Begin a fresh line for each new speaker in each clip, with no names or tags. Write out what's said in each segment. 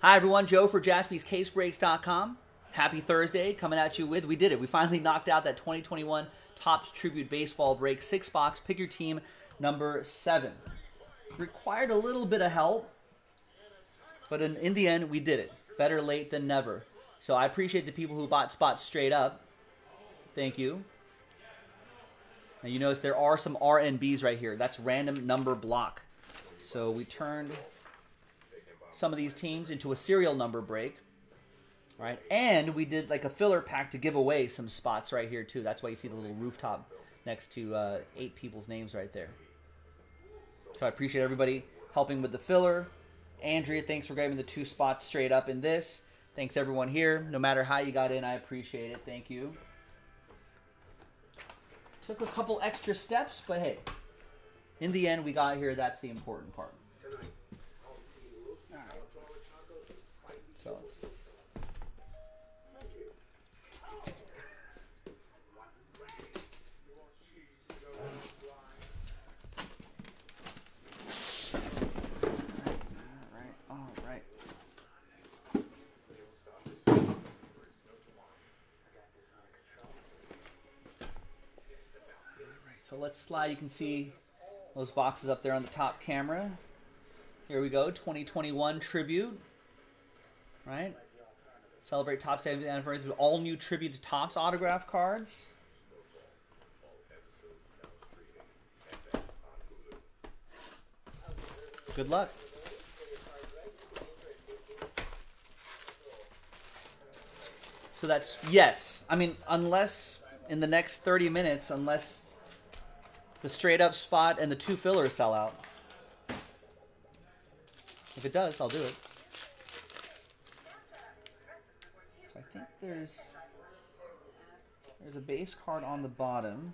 Hi, everyone. Joe for jaspyscasebreaks.com. Happy Thursday coming at you with. We did it. We finally knocked out that 2021 Topps Tribute Baseball break. Six box. Pick your team number seven. Required a little bit of help, but in, in the end, we did it. Better late than never. So I appreciate the people who bought spots straight up. Thank you. Now you notice there are some RNBs right here. That's random number block. So we turned some of these teams into a serial number break, right? And we did like a filler pack to give away some spots right here too. That's why you see the little rooftop next to uh, eight people's names right there. So I appreciate everybody helping with the filler. Andrea, thanks for grabbing the two spots straight up in this. Thanks everyone here. No matter how you got in, I appreciate it. Thank you. Took a couple extra steps, but hey, in the end, we got here. That's the important part. So it's all right. So let's slide. You can see those boxes up there on the top camera. Here we go, 2021 tribute. Right? Celebrate Topps 70th anniversary with all new tribute to Topps autograph cards. Good luck. So that's yes. I mean, unless in the next 30 minutes, unless the straight up spot and the two fillers sell out. If it does, I'll do it. So I think there's there's a base card on the bottom.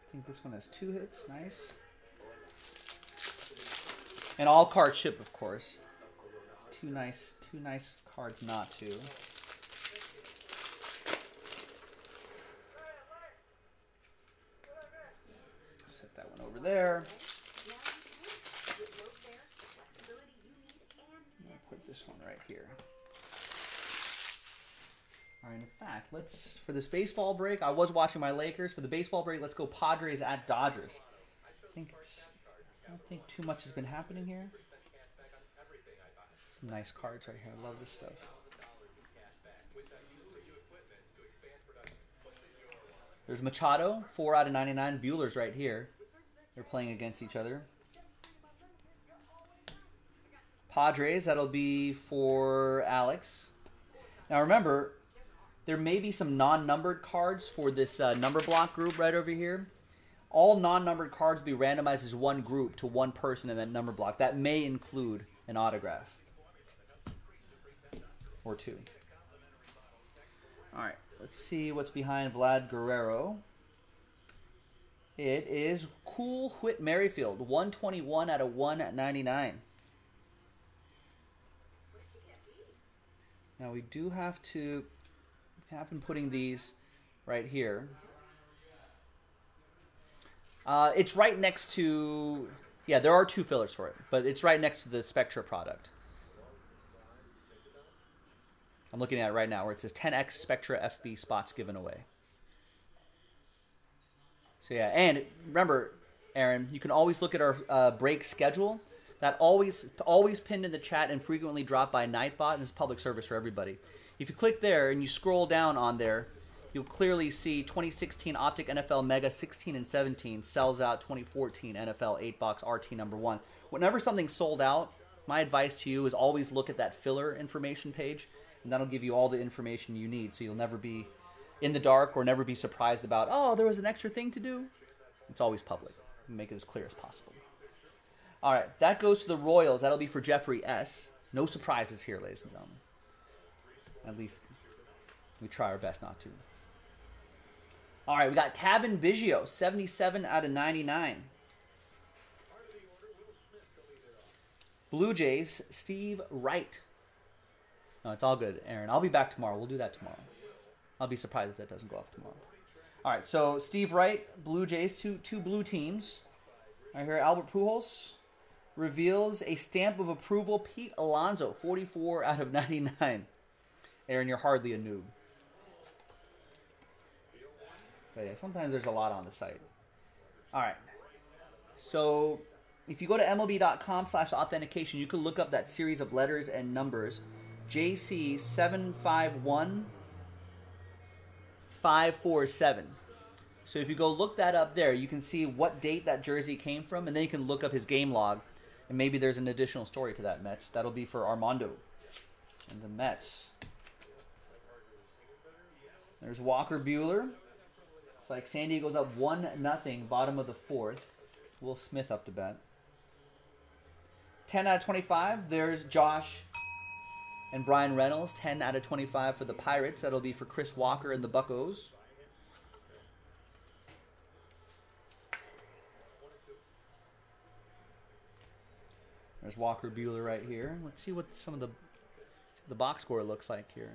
I think this one has two hits. Nice. And all card ship, of course. It's two nice, two nice cards not to. Set that one over there. Put this one right here. All right, in fact, let's for this baseball break. I was watching my Lakers for the baseball break. Let's go Padres at Dodgers. I think it's I think too much has been happening here. Some nice cards right here. I love this stuff. There's Machado, 4 out of 99. Buehler's right here. They're playing against each other. Padres, that'll be for Alex. Now remember, there may be some non-numbered cards for this uh, number block group right over here all non-numbered cards will be randomized as one group to one person in that number block. That may include an autograph or two. All right, let's see what's behind Vlad Guerrero. It is Cool Whit Merrifield, 121 out of 199. Now we do have to have been putting these right here. Uh, it's right next to. Yeah, there are two fillers for it, but it's right next to the Spectra product. I'm looking at it right now where it says 10x Spectra FB spots given away. So yeah, and remember, Aaron, you can always look at our uh, break schedule. That always always pinned in the chat and frequently dropped by Nightbot, and is public service for everybody. If you click there and you scroll down on there, you'll clearly see 2016 Optic NFL Mega 16 and 17 sells out 2014 NFL 8 box RT number 1. Whenever something's sold out, my advice to you is always look at that filler information page, and that'll give you all the information you need so you'll never be in the dark or never be surprised about, oh, there was an extra thing to do. It's always public. Make it as clear as possible. All right, that goes to the Royals. That'll be for Jeffrey S. No surprises here, ladies and gentlemen. At least we try our best not to. All right, we got Cavan Biggio, 77 out of 99. Blue Jays, Steve Wright. No, it's all good, Aaron. I'll be back tomorrow. We'll do that tomorrow. I'll be surprised if that doesn't go off tomorrow. All right, so Steve Wright, Blue Jays, two two blue teams. Right here, Albert Pujols reveals a stamp of approval. Pete Alonso, 44 out of 99. Aaron, you're hardly a noob. But yeah, sometimes there's a lot on the site. All right. So if you go to MLB.com slash authentication, you can look up that series of letters and numbers. JC751 547. So if you go look that up there, you can see what date that jersey came from, and then you can look up his game log, and maybe there's an additional story to that Mets. That'll be for Armando and the Mets. There's Walker Buehler. Like San Diego's up one nothing, bottom of the fourth. Will Smith up to bat. 10 out of 25. There's Josh and Bryan Reynolds. 10 out of 25 for the Pirates. That'll be for Chris Walker and the Buckos. There's Walker Buehler right here. Let's see what some of the the box score looks like here.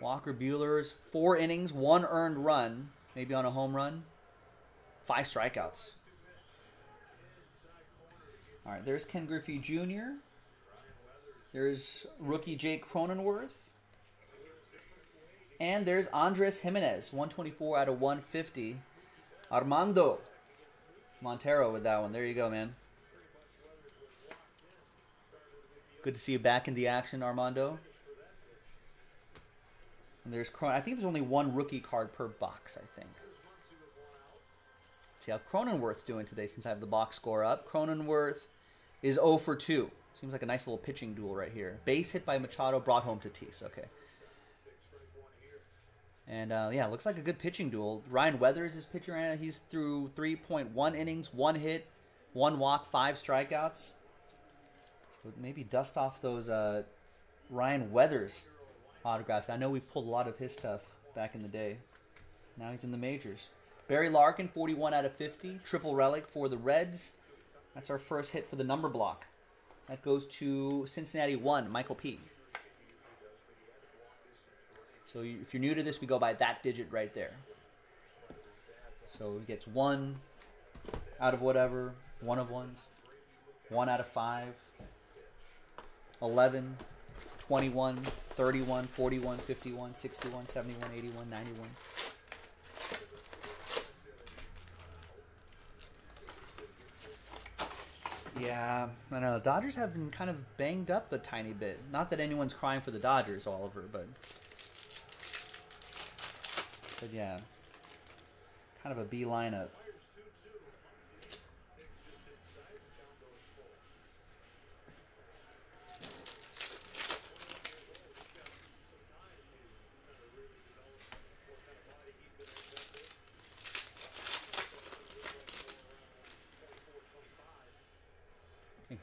Walker Buehler's four innings, one earned run, maybe on a home run, five strikeouts. All right, there's Ken Griffey Jr. There's rookie Jake Cronenworth. And there's Andres Gimenez, 124 out of 150. Armando Montero with that one. There you go, man. Good to see you back in the action, Armando. And there's I think there's only one rookie card per box, I think. See how Cronenworth's doing today since I have the box score up. Cronenworth is 0 for 2. Seems like a nice little pitching duel right here. Base hit by Machado, brought home to Tatis. Okay. And uh, yeah, looks like a good pitching duel. Ryan Weathers is now. He's through 3.1 innings, one hit, one walk, five strikeouts. So maybe dust off those uh, Ryan Weathers autographs. I know we've pulled a lot of his stuff back in the day. Now he's in the majors. Barry Larkin, 41 out of 50. Triple relic for the Reds. That's our first hit for the number block. That goes to Cincinnati 1, Michael P. So if you're new to this, we go by that digit right there. So he gets one out of whatever, one of ones, one out of five, 11, 21, 31, 41, 51, 61, 71, 81, 91. Yeah, I know. The Dodgers have been kind of banged up a tiny bit. Not that anyone's crying for the Dodgers, Oliver, but but yeah, kind of a B lineup.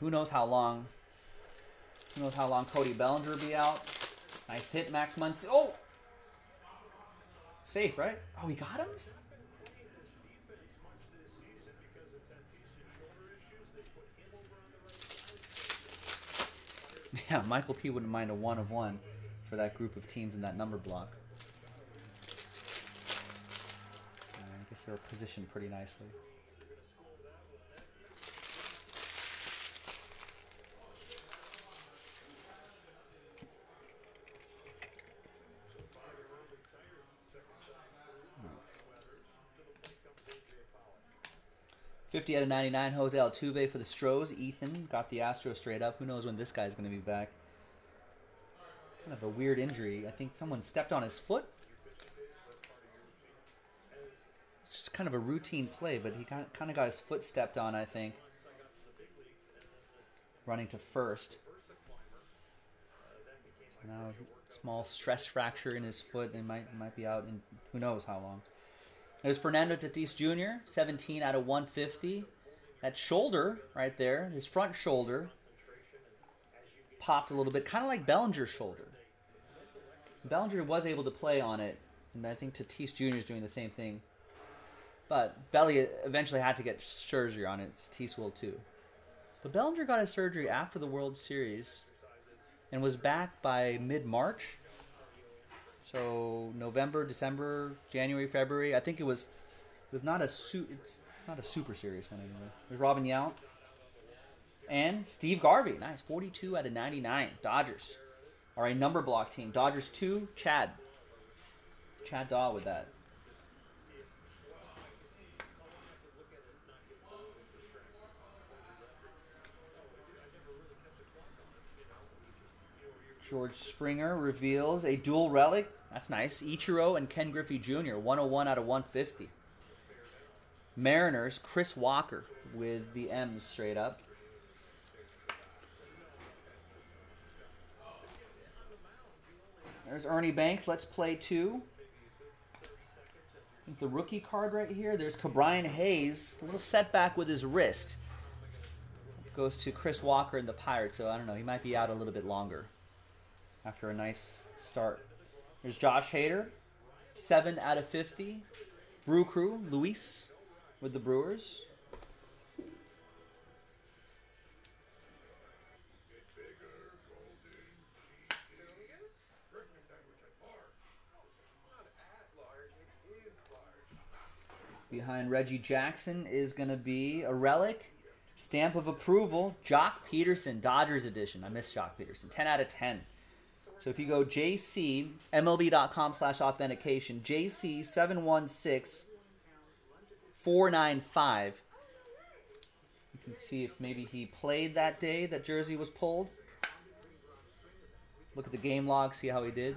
Who knows how long? Who knows how long Cody Bellinger will be out? Nice hit, Max Muncy. Oh, Safe, right? Oh, he got him? Yeah, Michael P wouldn't mind a one of one for that group of teams in that number block. Uh, I guess they were positioned pretty nicely. 50 out of 99, Jose Altuve for the Stros. Ethan got the Astros straight up. Who knows when this guy's going to be back? Kind of a weird injury. I think someone stepped on his foot. It's just kind of a routine play, but he kind of got his foot stepped on, I think. Running to first. So now, small stress fracture in his foot and might might be out in who knows how long. There's Fernando Tatis Jr., 17 out of 150. That shoulder right there, his front shoulder, popped a little bit, kind of like Bellinger's shoulder. Bellinger was able to play on it, and I think Tatis Jr. is doing the same thing. But Belly eventually had to get surgery on it. Tatis will too. But Bellinger got his surgery after the World Series. and was back by mid March. So November, December, January, February. I think it was it was not a su- it's not a super serious one anyway. There's Robin Yount. And Steve Garvey. Nice. 42 out of 99. Dodgers are a number block team. Dodgers 2, Chad. Chad Daw with that. George Springer reveals a dual relic. That's nice. Ichiro and Ken Griffey Jr. 101 out of 150. Mariners, Chris Walker with the M's straight up. There's Ernie Banks. Let's play two. The rookie card right here. There's Ke'Bryan Hayes. A little setback with his wrist. Goes to Chris Walker and the Pirates. So I don't know. He might be out a little bit longer after a nice start. There's Josh Hader. 7 out of 50. Brew Crew, Luis with the Brewers. Behind Reggie Jackson is going to be a relic. Stamp of approval, Joc Pederson, Dodgers edition. I miss Joc Pederson. 10 out of 10. So if you go JC, MLB.com slash authentication, JC716-495, you can see if maybe he played that day that jersey was pulled. Look at the game log, see how he did.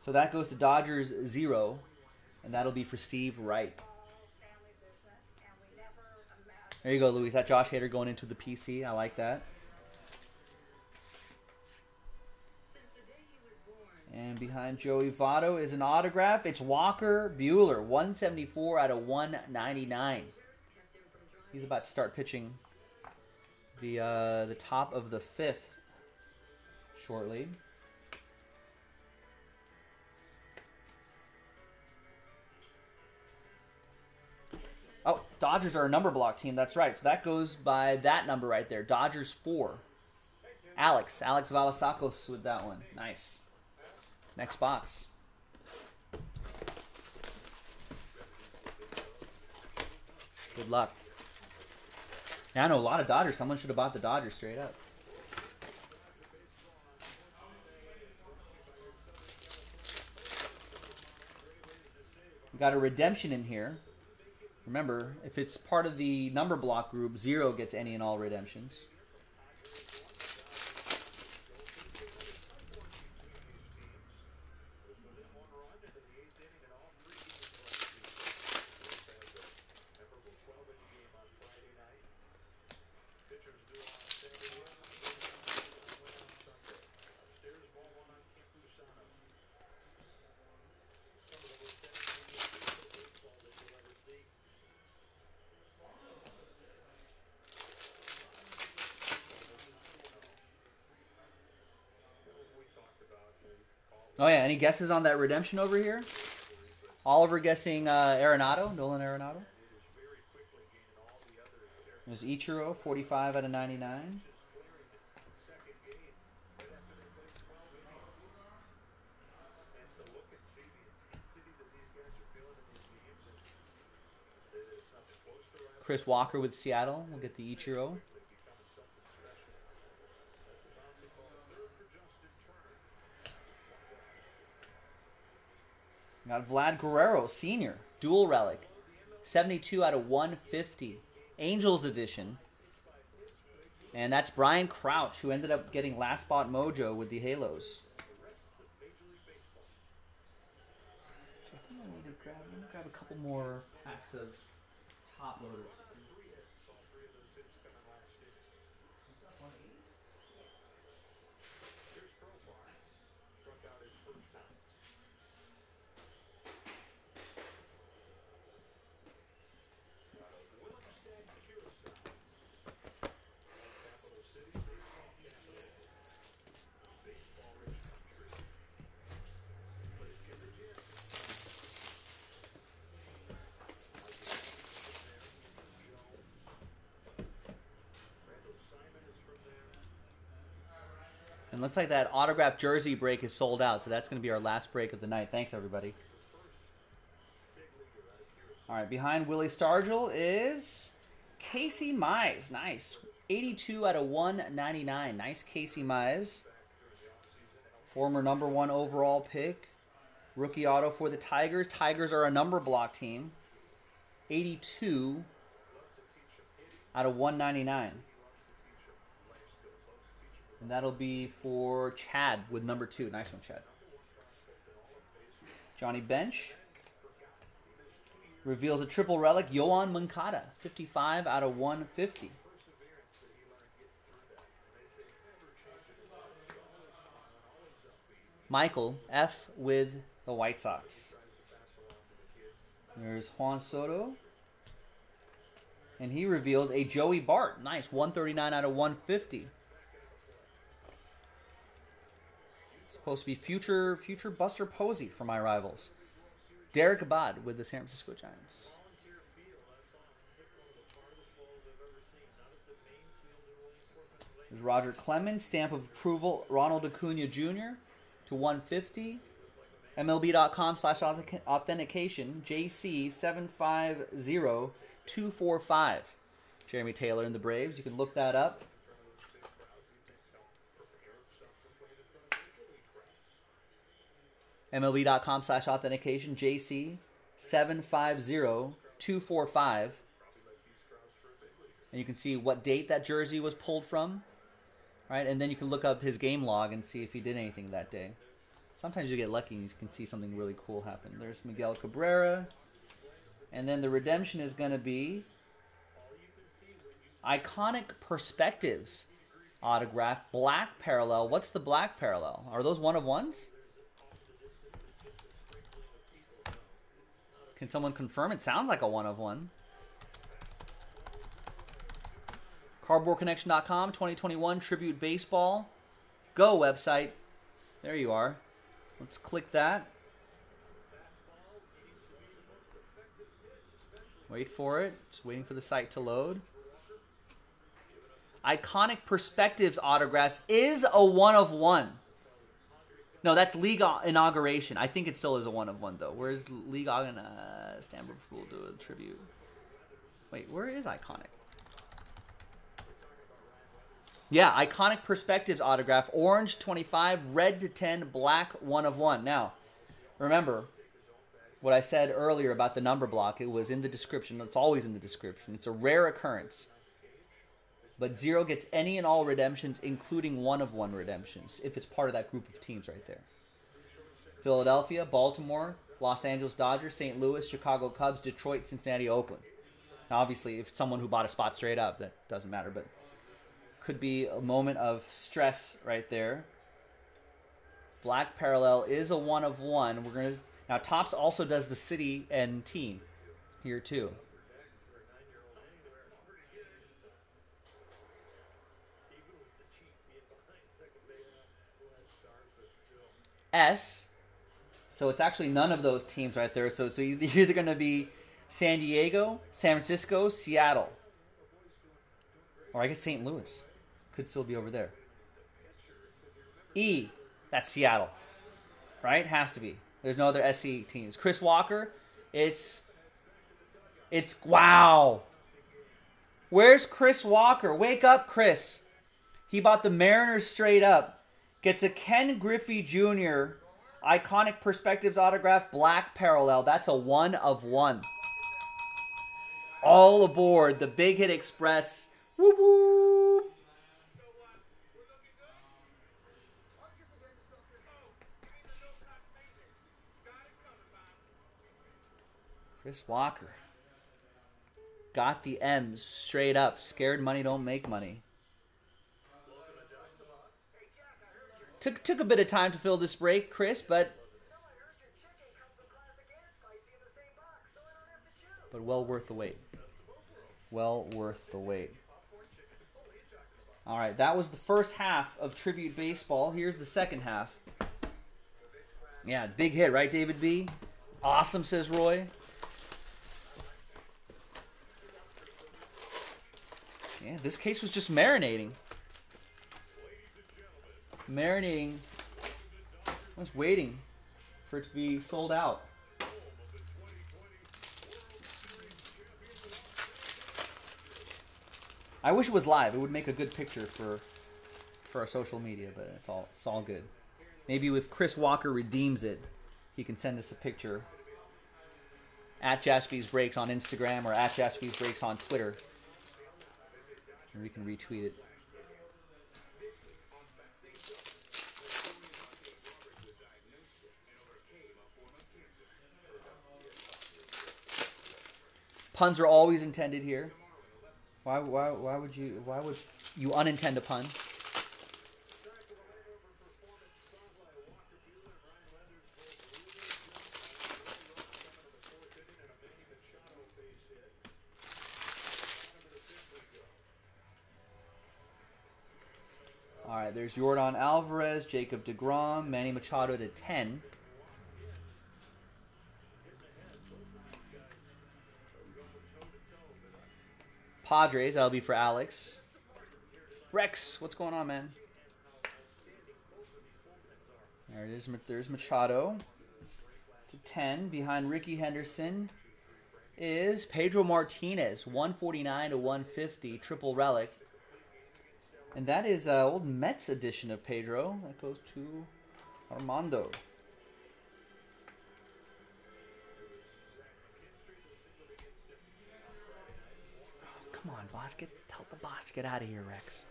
So that goes to Dodgers 0 and that'll be for Steve Wright. There you go, Louis. That Josh Hader going into the PC. I like that. And behind Joey Votto is an autograph. It's Walker Buehler, 174 out of 199. He's about to start pitching the uh, the top of the fifth shortly. Oh, Dodgers are a number block team. That's right. So that goes by that number right there. Dodgers four. Alex. Alex Valasakos with that one. Nice. Next box. Good luck. Yeah, I know a lot of Dodgers. Someone should have bought the Dodgers straight up. We got a redemption in here. Remember, if it's part of the number block group, zero gets any and all redemptions. Oh yeah, any guesses on that redemption over here? Oliver guessing uh, Arenado, Nolan Arenado. There's Ichiro, 45 out of 99. Chris Walker with Seattle. We'll get the Ichiro. Got Vlad Guerrero, senior, dual relic, 72 out of 150, Angels edition. And that's Brian Crouch, who ended up getting last spot mojo with the Halos. I think I need to grab, grab a couple more packs of top loaders. And looks like that autographed jersey break is sold out, so that's going to be our last break of the night. Thanks, everybody. All right, behind Willie Stargell is Casey Mize. Nice. 82 out of 199. Nice Casey Mize. Former number one overall pick. Rookie auto for the Tigers. Tigers are a number block team. 82 out of 199. And that'll be for Chad with number two. Nice one, Chad. Johnny Bench reveals a triple relic. Yoan Moncada, 55 out of 150. Michael F with the White Sox. There's Juan Soto. And he reveals a Joey Bart. Nice. 139 out of 150. Supposed to be future future Buster Posey for my rivals. Derek Abad with the San Francisco Giants. There's Roger Clemens, stamp of approval, Ronald Acuna Jr. to 150. MLB.com slash authentication, JC750245. Jeremy Taylor and the Braves. You can look that up. MLB.com slash authentication, JC750245. And you can see what date that jersey was pulled from. Right? And then you can look up his game log and see if he did anything that day. Sometimes you get lucky and you can see something really cool happen. There's Miguel Cabrera. And then the redemption is going to be Iconic Perspectives autograph. Black parallel. What's the black parallel? Are those one of ones? Can someone confirm? It sounds like a one of one. CardboardConnection.com 2021 Tribute Baseball. Go website. There you are. Let's click that. Wait for it. Just waiting for the site to load. Iconic Perspectives autograph is a one of one. No, that's league inauguration. I think it still is a one of one though. Where's league uh, Stanford School do a tribute? Wait, where is iconic? Yeah, iconic perspectives autograph. Orange 25, red to 10, black 1 of 1. Now, remember what I said earlier about the number block. It was in the description. It's always in the description. It's a rare occurrence. But zero gets any and all redemptions, including one of one redemptions, if it's part of that group of teams right there. Philadelphia, Baltimore, Los Angeles Dodgers, St. Louis, Chicago Cubs, Detroit, Cincinnati, Oakland. Now, obviously, if someone who bought a spot straight up, that doesn't matter. But could be a moment of stress right there. Black parallel is a one of one. We're gonna now Topps also does the city and team here too. S. So it's actually none of those teams right there. So, so you're either going to be San Diego, San Francisco, Seattle, or I guess St. Louis could still be over there. E, that's Seattle, right? Has to be. There's no other SE teams. Chris Walker, it's it's wow. Where's Chris Walker? Wake up, Chris. He bought the Mariners straight up. Gets a Ken Griffey Jr. iconic perspectives autograph black parallel. That's a one of one. All aboard the Big Hit Express. Woo woo. Chris Walker. Got the M's straight up. Scared money don't make money. Took took a bit of time to fill this break, Chris, but but well worth the wait. Well worth the wait. All right, that was the first half of Tribute Baseball. Here's the second half. Yeah, big hit, right, David B? Awesome, says Roy. Yeah, this case was just marinating.
Marinating. Was waiting for it to be sold out. I wish it was live. It would make a good picture for for our social media, but it's all it's all good. Maybe if Chris Walker redeems it, he can send us a picture at Jaspy's Breaks on Instagram or at Jaspy's Breaks on Twitter, and we can retweet it. Puns are always intended here. Why, why, why would you, why would you unintend a pun? All right, there's Yordan Alvarez, Jacob DeGrom, Manny Machado to 10. Padres, that'll be for Alex. Rex, what's going on, man? There it is. There's Machado to 10. Behind Rickey Henderson is Pedro Martinez, 149 to 150, triple relic. And that is uh, old Mets edition of Pedro. That goes to Armando. Come on, boss. Get tell the boss to get out of here, Rex.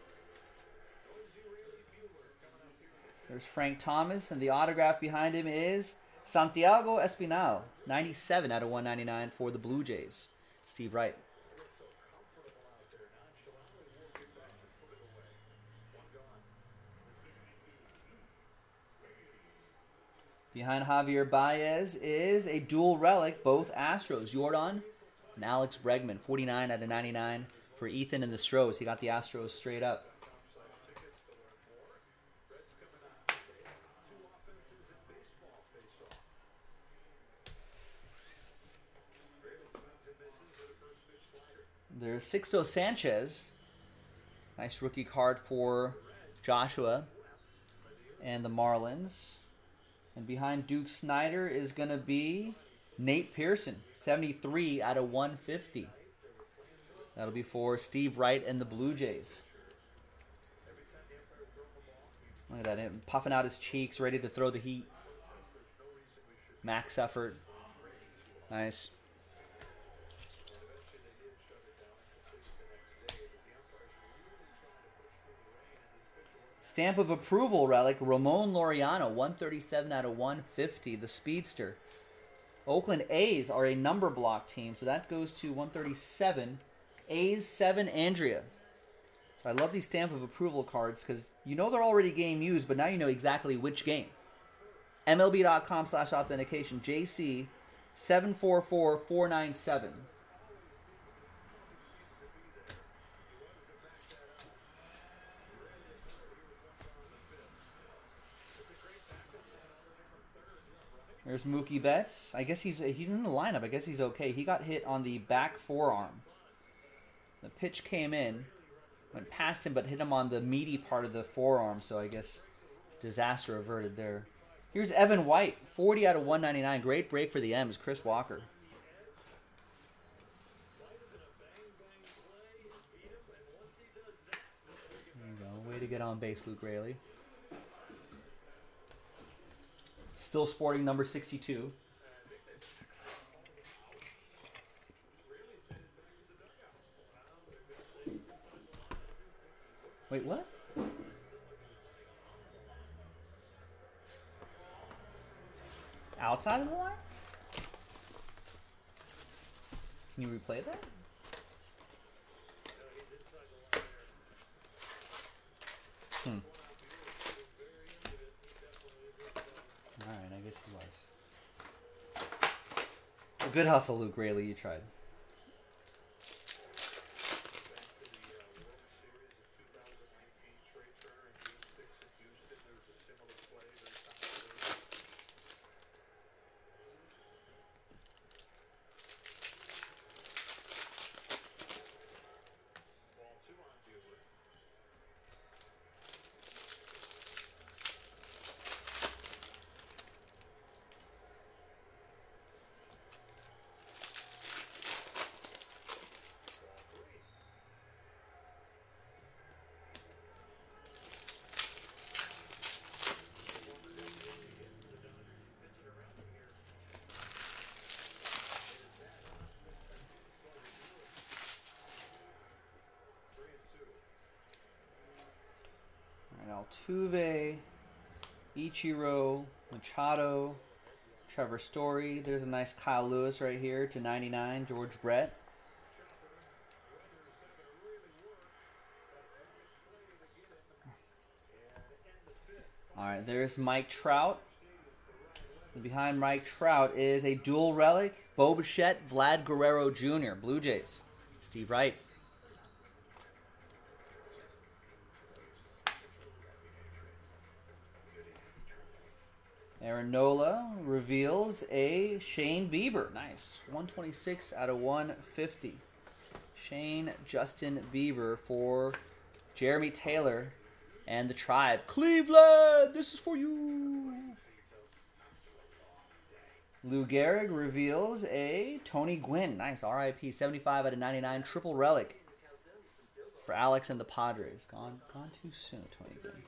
There's Frank Thomas, and the autograph behind him is Santiago Espinal, 97 out of 199 for the Blue Jays. Steve Wright. Behind Javier Baez is a dual relic, both Astros. Yordan and Alex Bregman, 49 out of 99 for Ethan and the Stros. He got the Astros straight up. There's Sixto Sanchez. Nice rookie card for Joshua and the Marlins. And behind Duke Snider is going to be Nate Pearson, 73 out of 150. That'll be for Steve Wright and the Blue Jays. Look at that, him puffing out his cheeks, ready to throw the heat. Max effort. Nice. Stamp of approval relic, Ramon Laureano, 137 out of 150, the speedster. Oakland A's are a number block team, so that goes to 137. A's 7, Andrea. So I love these stamp of approval cards because you know they're already game used, but now you know exactly which game. MLB.com slash authentication, JC 744497. There's Mookie Betts. I guess he's he's in the lineup. I guess he's okay. He got hit on the back forearm. The pitch came in, went past him, but hit him on the meaty part of the forearm. So I guess disaster averted there. Here's Evan White, 40 out of 199. Great break for the M's. Chris Walker. There you go. Way to get on base, Luke Raley. Still sporting number 62. Wait, what? Outside of the line? Can you replay that? Hmm. Alright, I guess he was. Good hustle, Luke Raley. You tried.
Altuve, Ichiro, Machado, Trevor Story. There's a nice Kyle Lewis right here to 99. George Brett. All right, there's Mike Trout. Behind Mike Trout is a dual relic, Bo Bichette, Vlad Guerrero Jr., Blue Jays. Steve Wright. Nola reveals a Shane Bieber. Nice. 126 out of 150. Shane Justin Bieber for Jeremy Taylor and the tribe. Cleveland, this is for you. Lou Gehrig reveals a Tony Gwynn. Nice. RIP. 75 out of 99. Triple relic for Alex and the Padres. Gone, gone too soon, Tony Gwynn.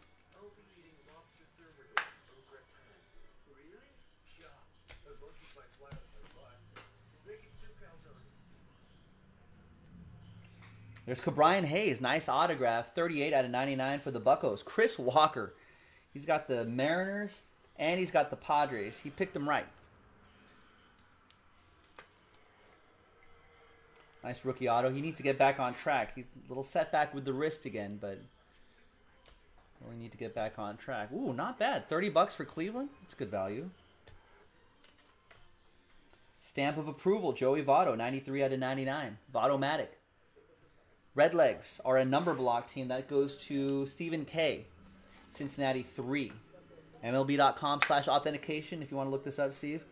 There's Ke'Bryan Hayes, nice autograph, 38 out of 99 for the Buckos. Chris Walker, he's got the Mariners and he's got the Padres. He picked them right. Nice rookie auto. He needs to get back on track. He, little setback with the wrist again, but we need to get back on track. Ooh, not bad. 30 bucks for Cleveland. That's good value. Stamp of approval, Joey Votto, 93 out of 99. Votto-matic. Redlegs are a number block team that goes to Stephen K. Cincinnati 3. MLB.com slash authentication if you want to look this up, Steve.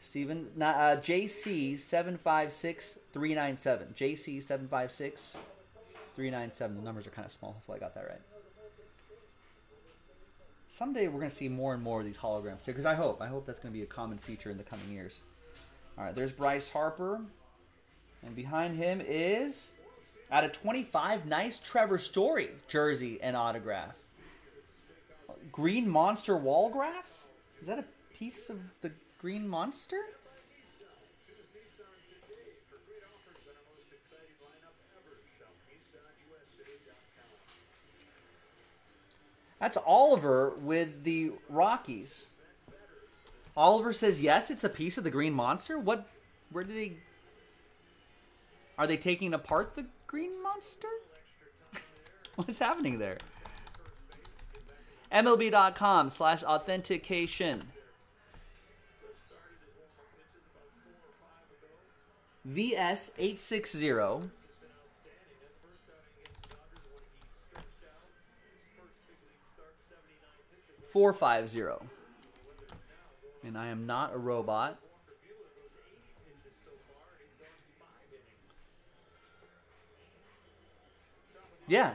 Stephen, uh, JC seven five six three nine seven. JC seven five six three nine seven. The numbers are kind of small. Hopefully, I got that right. Someday we're going to see more and more of these holograms because I hope I hope that's going to be a common feature in the coming years. All right, there's Bryce Harper, and behind him is out of 25, nice Trevor Story jersey and autograph. Green Monster wall graphs? Is that a piece of the Green Monster? That's Oliver with the Rockies. Oliver says yes, it's a piece of the Green Monster. What? Where did they? Are they taking apart the Green Monster? What's happening there? MLB.com slash authentication. VS eight six zero. Four five zero. And I am not a robot. Yeah.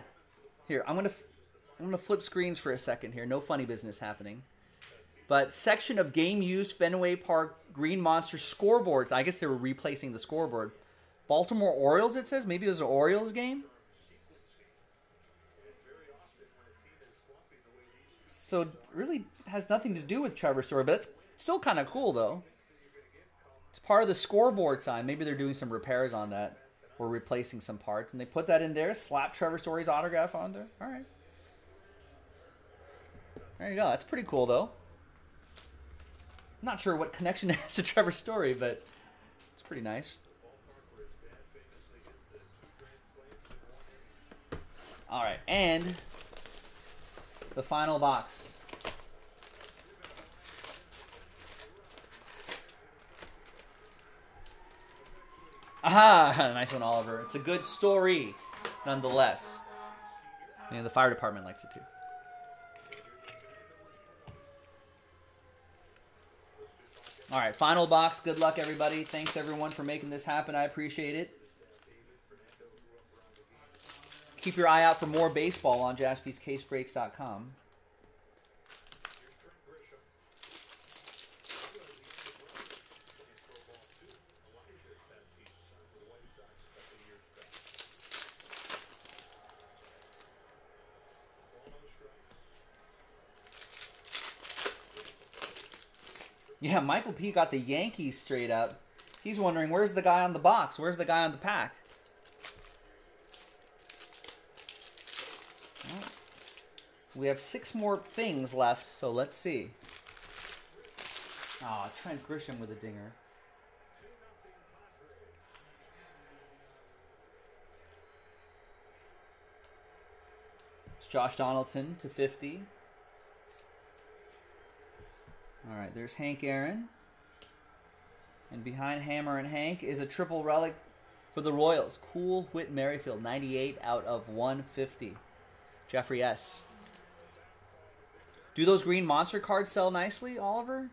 Here, I'm gonna I'm gonna flip screens for a second here. No funny business happening. But section of game used Fenway Park Green Monster scoreboards. I guess they were replacing the scoreboard. Baltimore Orioles. It says maybe it was an Orioles game. So it really has nothing to do with Trevor Story, but it's still kind of cool though. It's part of the scoreboard sign. Maybe they're doing some repairs on that or replacing some parts, and they put that in there. Slap Trevor Story's autograph on there. All right. There you go. That's pretty cool though. I'm not sure what connection it has to Trevor Story, but it's pretty nice. All right, and the final box. Aha! Nice one, Oliver. It's a good story, nonetheless. And the fire department likes it too. All right, final box. Good luck, everybody. Thanks, everyone, for making this happen. I appreciate it. Keep your eye out for more baseball on jaspyscasebreaks.com. Yeah, Michael P got the Yankees straight up. He's wondering where's the guy on the box? Where's the guy on the pack? We have six more things left, so let's see. Ah, oh, Trent Grisham with a dinger. It's Josh Donaldson to 50. All right, there's Hank Aaron. And behind Hammer and Hank is a triple relic for the Royals. Cool Whit Merrifield, 98 out of 150. Jeffrey S. Do those green monster cards sell nicely, Oliver?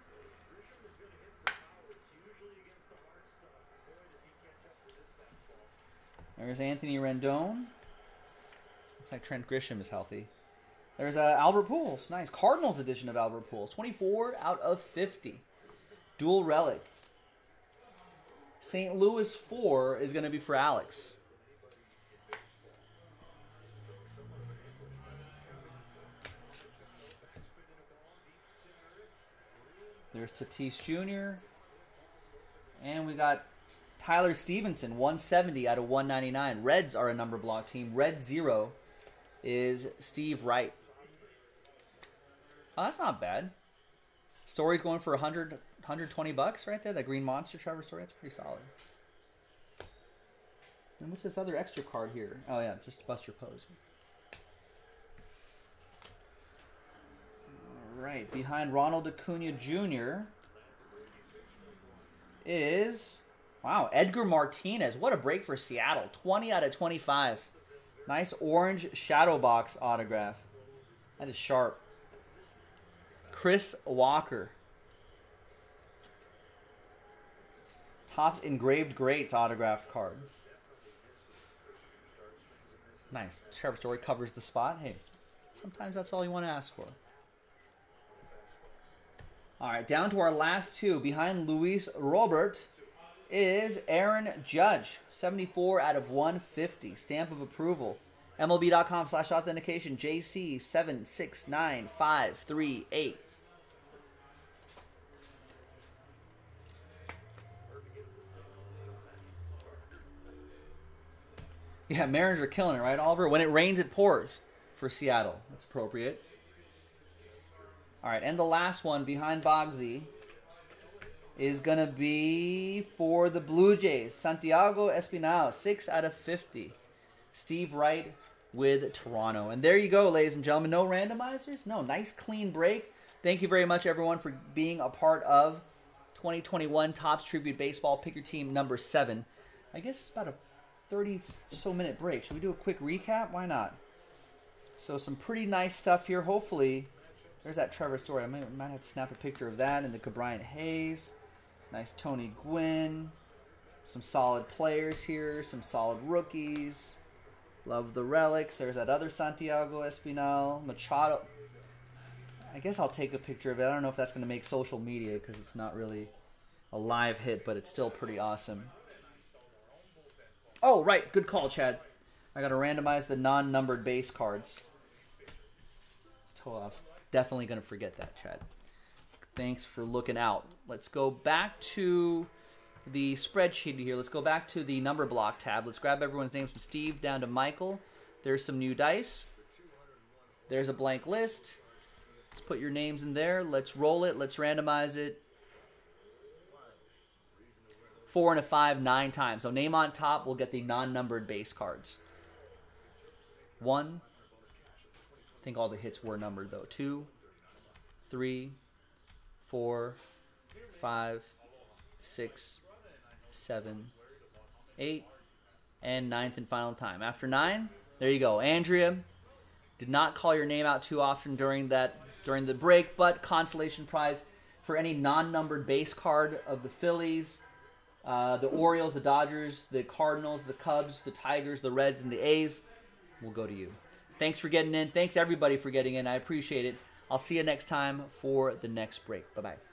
There's Anthony Rendon. Looks like Trent Grisham is healthy. There's uh, Albert Pujols. Nice. Cardinals edition of Albert Pujols. 24 out of 50. Dual relic. St. Louis 4 is going to be for Alex. There's Tatis Jr. And we got Tyler Stephenson, 170 out of 199. Reds are a number block team. Red zero is Steve Wright. Oh, that's not bad. Story's going for 100, 120 bucks right there. That Green Monster Trevor Story, that's pretty solid. And what's this other extra card here? Oh yeah, just Buster Posey. All right, behind Ronald Acuna Jr. is wow Edgar Martinez. What a break for Seattle! 20 out of 25. Nice orange shadow box autograph. That is sharp. Chris Walker. Topps engraved greats autographed card. Nice. Trevor Story covers the spot. Hey, sometimes that's all you want to ask for. All right, down to our last two. Behind Luis Robert is Aaron Judge, 74 out of 150. Stamp of approval. MLB.com slash authentication JC769538. Yeah, Mariners are killing it, right, Oliver? When it rains, it pours for Seattle. That's appropriate. All right, and the last one behind Bogsy is going to be for the Blue Jays. Santiago Espinal, 6 out of 50. Steve Wright with Toronto. And there you go, ladies and gentlemen. No randomizers. No, nice clean break. Thank you very much, everyone, for being a part of 2021 Topps Tribute Baseball. Pick your team number 7. I guess it's about a 30 so minute break. Should we do a quick recap? Why not? So some pretty nice stuff here. Hopefully, there's that Trevor story. I might, might have to snap a picture of that and the Ke'Bryan Hayes. Nice Tony Gwynn. Some solid players here. Some solid rookies. Love the relics. There's that other Santiago Espinal. Machado. I guess I'll take a picture of it. I don't know if that's going to make social media because it's not really a live hit, but it's still pretty awesome. Oh, right. Good call, Chad. I got to randomize the non-numbered base cards. I was definitely going to forget that, Chad. Thanks for looking out. Let's go back to the spreadsheet here. Let's go back to the number block tab. Let's grab everyone's names from Steve down to Michael. There's some new dice. There's a blank list. Let's put your names in there. Let's roll it. Let's randomize it four and a five nine times. So name on top will get the non-numbered base cards. One. I think all the hits were numbered though. Two, three, four, five, six, seven, eight, and ninth and final time. After nine, there you go. Andrea did not call your name out too often during that during the break, but consolation prize for any non-numbered base card of the Phillies, uh, the Orioles, the Dodgers, the Cardinals, the Cubs, the Tigers, the Reds, and the A's will go to you. Thanks for getting in. Thanks everybody for getting in. I appreciate it. I'll see you next time for the next break. Bye bye.